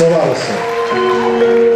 Então, Olá, você.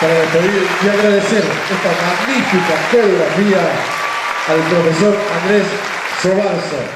para despedir y agradecer esta magnífica coreografía al profesor Andrés Sobarzo.